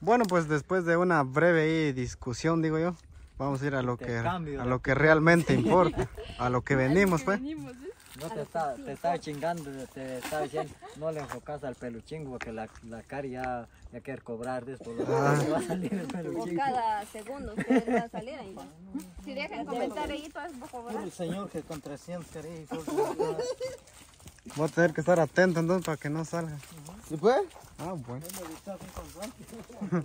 Bueno, pues después de una breve discusión, digo yo, vamos a ir a lo que, a lo que realmente importa, a lo que venimos, pues. Venimos, ¿eh? No te está, te estaba chingando, te estaba diciendo, no le enfocas al peluchingo porque la, la cari ya, ya quiere cobrar después Ah. va a salir el O peluchingo. cada segundo ustedes va a salir ahí. Si dejan comentar ahí, todas por favor. El señor que con 300 quería Voy a tener que estar atento entonces para que no salga. ¿Sí pues? Ah, bueno.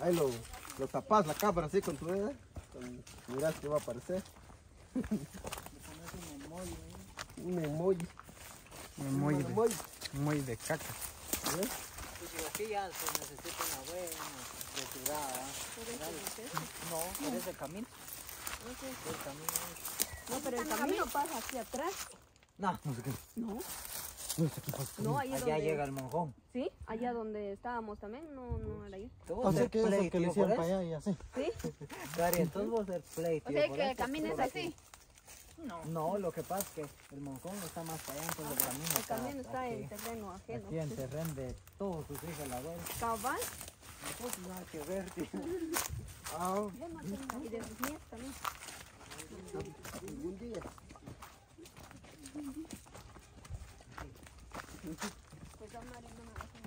Ahí lo, lo tapas la cámara así con tu dedo. con- Mirás que va a aparecer. Un emoji. Muy Un de, emoji. muy de caca. Pues aquí ya se necesita una buena retirada. No, por ese camino. El camino. No, pero el camino pasa hacia atrás. No, no sé qué. No. No, Allá donde... llega el monjón. Sí, allá donde estábamos también, no, no era ahí. O sea que es le hicieron para allá y así. ¿Sí? Entonces vos O sea que el eso. camino es así. No, lo que pasa es que el monjón está más para allá, entonces el camino El está camino está aquí. en terreno ajeno. Aquí en terreno de todos tus hijos, la abuela. Cabal. No tiene nada que ver, tío. Ah, Y de sus nietos también. algún día. Pues a Mari no me va a hacer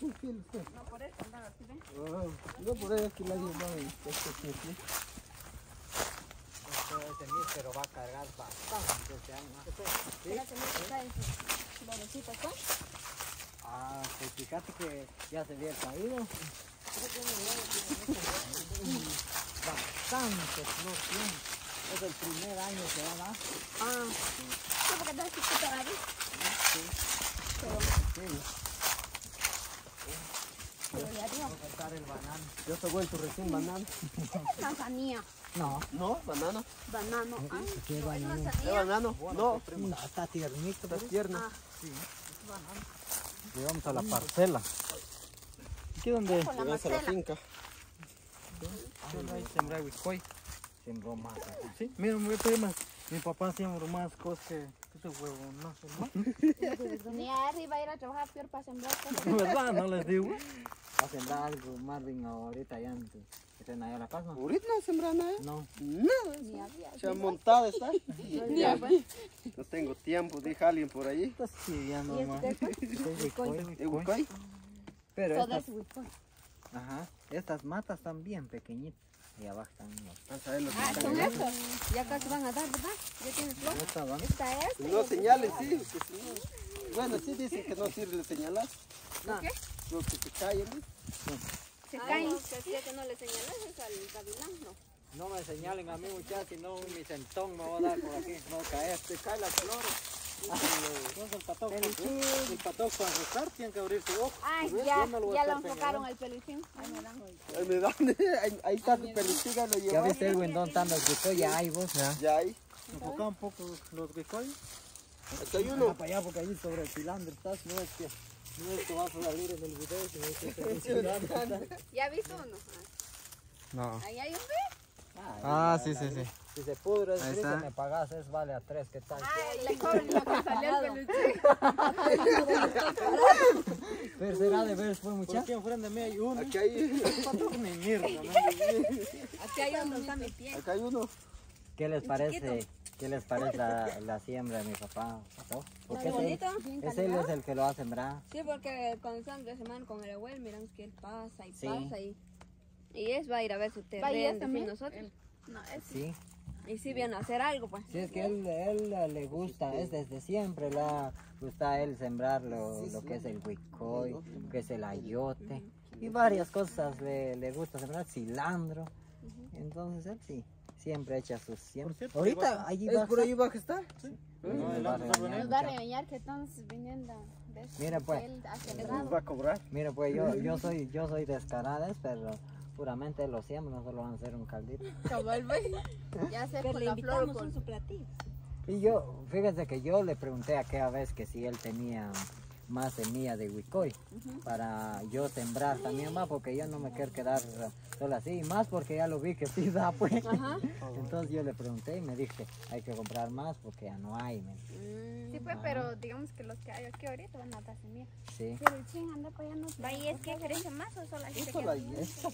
No usted. No, por eso andaba así, ¿ven? Ah, no por ahí aquí la llevaba este sí. Ese mísero va a cargar bastante este año. Mira que no está en sus florecitas, ¿no? Ah, pues fíjate que ya se había caído. Bastante flor tiene. Es el primer año que va a dar. Ah, sí. Pero Vamos a cortar el banano. Ha vuelto recién banana. manzanilla. No. No, banana. Banano. Ay, ¿Qué no, es banano? ¿Es manzanilla. banano? No, No, está tiernito. está tierno. Ah, Llegamos a la parcela. ¿Qué dónde? Llegas a la finca. Sembrar huicoy. Sembró más. Sí, mira, mi prima. Mi papá sembró más cosas que ese huevo. No sé más. Ni arriba ir a trabajar peor para sembrar cosas. ¿Verdad? No les digo. Va a sembrar algo, Marvin, ahorita ya antes. Que estén allá a la casa. Ahorita no sembra nada. No. Nada. Ni había. Ya montada está. Ni había. No tengo tiempo, dije a alguien por ahí. Estás chiviando, ¿Y este Es huicoy, ¿Eh, huicoy. Ucay? Pero Todo estas, es huipón. ajá, estas matas están bien pequeñitas. Y abajo están los. Ah, están son estos. Ya casi van a dar, ¿verdad? Ya tienes flor. Estas van. Esta es. No señales, sí. que si no- Bueno, sí dicen que no sirve de señalar. No. ¿Qué? Lo que se callen. ¿no? Se caen. Que sí, que no le señalas es al gavilán, no. No me señalen a mí, muchachos, si no mi sentón me va a dar por aquí. No caer. Se caen las flores. El patojo. El patojo para arrestrar tiene que abrir su ojo. Ay, ya, lo ya lo enfocaron el peluchín. Ahí me dan. Ahí me dan, ahí, está tu peluchiga, lo Ya viste, dónde están los huicoy, ya hay vos. Ya ahí. Enfoca un poco los huicoy. Aquí hay Uno para allá porque ahí sobre el cilantro estás, no es que no es que vas a salir en el video, sino que el. ¿Ya viste uno? No. Ahí hay un Ah, sí, sí, sí. Si se pudre, es está. me pagas, es vale a tres, ¿qué tal? Ay, le cobran lo que salió el peluchín. Pero será de ver, fue muchacho. Aquí enfrente de mí hay uno. Aquí hay, Ni mierda. Aquí hay uno, está mi pie. acá hay uno. ¿Qué les parece? ¿Qué les parece la, la siembra de mi papá? ¿No? Porque es él, bonito. es él es el que lo ha sembrado. Sí, porque cuando están de semana con el abuelo, miramos que él pasa y Sí. pasa y... Y es va a ir a ver su ¿Va a ir terreno, también? nosotros. No, es Sí, Y sí viene a hacer algo, pues. sí es que él, él le gusta, es desde siempre le ha gustado a él sembrar lo, lo que es el huicoy, lo que es el ayote y varias cosas le, le gusta sembrar, cilantro. Entonces él sí, siempre echa sus siembras. cierto, Ahorita allí ¿Es va a por ahí va a estar? No, el nos va a regañar, Nos va a regañar que estamos viniendo. ¿ves? Mira, pues. Nos va a cobrar. Mira, pues yo, yo soy yo soy descarada, pero puramente lo siembro, no solo van a hacer un caldito. Cabal, güey. Ya sé Que por le la flor. un su platillo. Y yo, fíjense que yo le pregunté aquella vez que si él tenía más semilla de huicoy para yo sembrar también más porque yo no me quiero quedar solo así y más porque ya lo vi que sí da pues Ajá. entonces yo le pregunté y me dije hay que comprar más porque ya no hay men". Mm, Sí, pues, pero digamos que los que hay aquí ahorita van a dar semilla. Sí. Pero el chin anda no Vaya, es que crece más o solo se Solo ahí. Esto.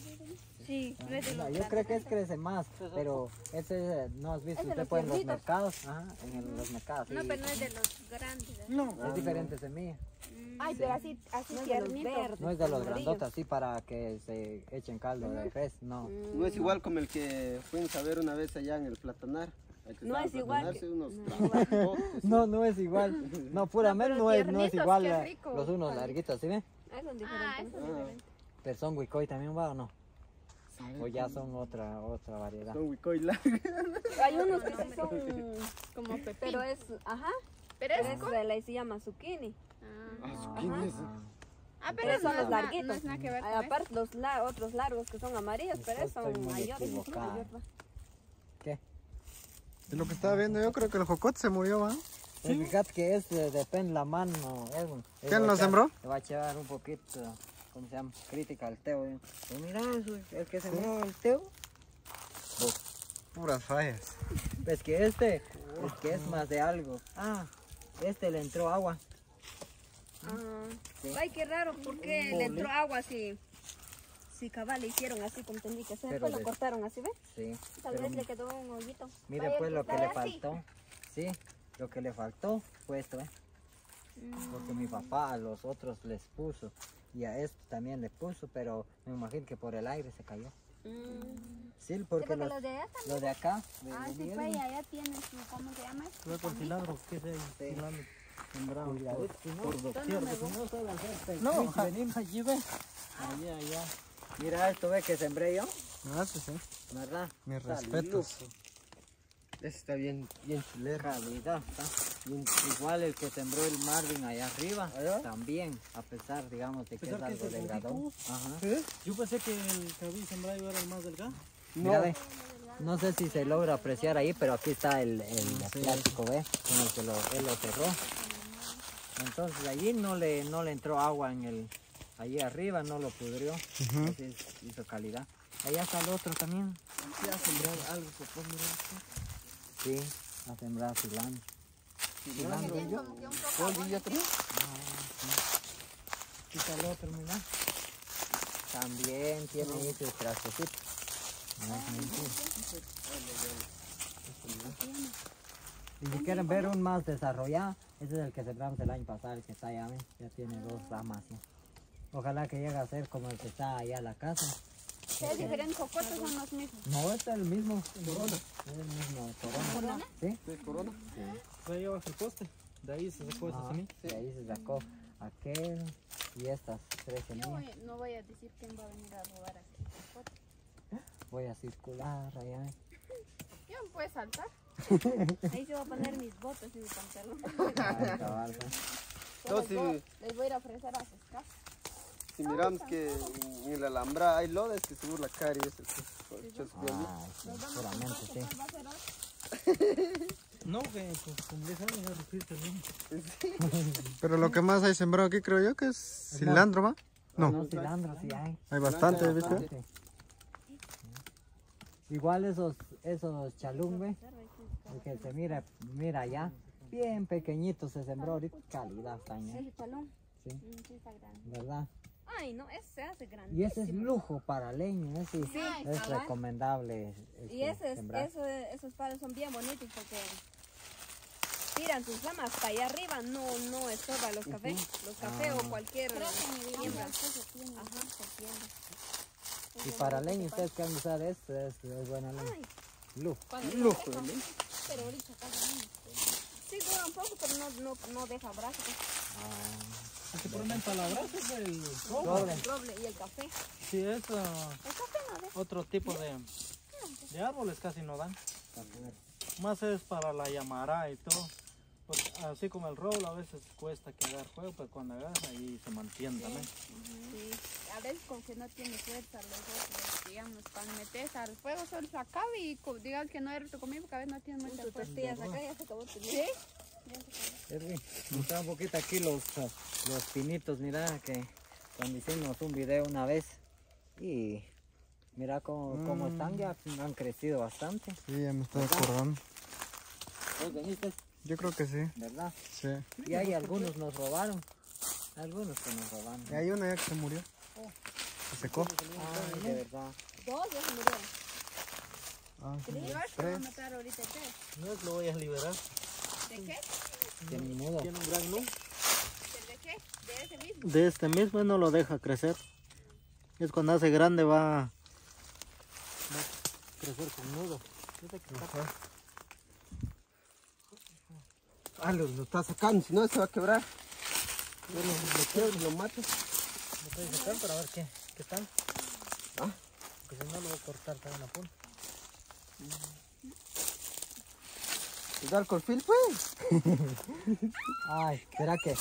Sí, no es de No, los yo creo que es crece más, pero ese no has visto Es usted pues en los tiernitos. mercados, ajá, en los mercados. No, pero no es de los grandes. ¿eh? No. Es diferente semilla. Ay, pero así, así No es de los tiernito. verdes. No es de los grandotes así para que se echen caldo de res, no. No es igual como el que fuimos a ver una vez allá en el platanar. No es igual que- unos no. No, no es igual. No, puramente pero no es, no es igual. qué rico. Los unos larguitos, ¿sí ven? Ah, son Ah, diferentes. eso es diferente. Pero son huicoy también va o no? O ya son otra otra variedad. Son huicoy largos. Hay unos que sí son, Como pepino. pero es, ajá, Pero pero es es con... de la se llama zucchini. Ah, ¿Quién es? Ah, Ah, Pero pero son no, los es larguitos. no es nada que ver con Ah. Aparte los la- otros largos que son amarillos, pero son mayores. equivocado. Mayor, va. ¿Qué? De lo que estaba viendo yo creo que el jocote se murió, ¿va? Pues fíjate que es, eh, depende la mano, ¿Quién lo sembró? Le va a echar un poquito, ¿cómo se llama? Crítica al Teo. ¿eh? Pues mira, eso, el que sembró el Teo. Puras fallas. Pues que este, es que es más de algo. Ah, este le entró agua. Ah, Sí. Ay, qué raro, porque le entró agua si, si cabal le hicieron así como tenía que ser. Pero Pues lo de- cortaron así, ¿ves? Sí. Tal vez le quedó un hoyito. mire Vaya, pues lo que le así. faltó. Sí, lo que le faltó fue esto, ¿eh? Porque mi papá a los otros les puso. Y a esto también le puso, pero me imagino que por el aire se cayó. Mm. Sí, Sí, porque los, los de allá están- los de acá. de- Ah, sí, pues allá tiene su, ¿cómo se llama? Fue por cilantro, ¿qué? Sí. Allá. Mira esto, ve que sembré yo, Ah, sí, sí. ¿verdad? Mis Está respetos. está bien, bien chilero. Calidad, está. Y igual el que sembró el Marvin allá arriba, ¿Allá? también, a pesar, digamos, de que es algo único. Ajá. Yo pensé que el que había sembrado era el más delgado. Mira, ve. No sé si se logra apreciar ahí, pero aquí está el, el plástico, ¿ve? Con el que lo, él lo cerró. Entonces allí no le, no le entró agua en el, allí arriba no lo pudrió. Así hizo calidad. Allá está el otro también. Ya sembrar algo, papá, mira. Sí, a sembrar cilantro. Cilantro. Poco ¿Cuál día otro? Aquí está el otro, mira. También tiene ahí su trastecito. No es mentira. Y si quieren ver un más desarrollado, ese es el que sembramos el año pasado, el que está allá, ¿ven? ya tiene dos ramas. ¿sí? Ojalá que llegue a ser como el que está allá en la casa. Es diferente, cocotes son los mismos. No, este es el mismo. Corona. Es el mismo corona. ¿Sí? Sí, corona. Fue ahí abajo el poste. De ahí se sacó esa Ajá. semilla. De ahí se sacó aquel y estas tres semillas. voy- no voy a decir quién va a venir a robar aquí. cocote. Voy a circular allá. Yo me puede saltar. Ahí se va a poner mis botas y mi pantalón. Ay, cabal, pues. Les, sí. voy, les voy a ir a ofrecer a sus casas. Si miramos que en el alambrado hay lodes, que seguro la cari es el que. Ah, sí, seguramente sí. No, que pues con 10 años ya recibiste el mismo. Pero lo que más hay sembrado aquí creo yo que es cilantro, ¿va? No, No, cilantro sí hay. hay bastante, ¿viste? Igual esos, esos chalumbes, el que se mira, mira allá, bien pequeñito se sembró ahorita, calidad caña. Sí. Mm, sí está grande. ¿verdad? Ay, no, ese se hace grande. Y ese es lujo para leña, ese Sí, es cabal. recomendable. Y este, ese es- sembrar. eso- esos palos son bien bonitos porque tiran sus ramas hasta allá arriba, no, no estorba los cafés, los cafés Ah. o cualquier. Ajá, tiene. Y para leña ustedes que van a usar esto, es, es buena leña. Ay. Lujo. Lujo. Pero ahorita no. Sí, dura un poco, pero no, no, no deja brazos. Ah, Ponen brasa es el doble. El roble y el café. Sí, es El café no deja. otro tipo de, de árboles casi no dan. Más es para la llamara y todo. Porque así como el roble a veces cuesta que agarre fuego, pero cuando agarra ahí se mantiene también. Sí, a veces como que no tiene fuerza los otros, digamos, cuando metes al fuego solo se acaba y digamos que no eres tu comida porque a veces no tiene mucha fuerza. tortillas acá ya se acabó tu ¿Sí? Edwin, mostra un poquito aquí los, los pinitos, mira que cuando hicimos un video una vez y mira cómo, cómo están, ya han crecido bastante. Sí, ya me estoy acordando. ¿Vos veniste? Yo creo que sí. ¿verdad? Sí. Y hay algunos nos robaron. Algunos que nos robaron. Y hay uno ya que se murió. Se secó. Ay, de verdad. Dos ya se murieron. Ah, sí. Qué. No es lo voy a liberar. ¿De qué? Tienen nudo. Tiene un gran nudo. ¿De qué? De ese mismo. De este mismo no lo deja crecer. Es cuando hace grande va, a crecer con nudo. Ah, lo, lo está sacando, si no se va a quebrar. Yo lo, lo quiebro, lo mato. Lo estoy sacando para ver qué, qué tal. Ah. Porque si no lo voy a cortar también la punta. ¿Y al corfil, pues? Ay, ¿será que,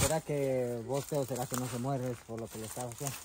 será que vos, Teo, será que no se muere por lo que le estás haciendo?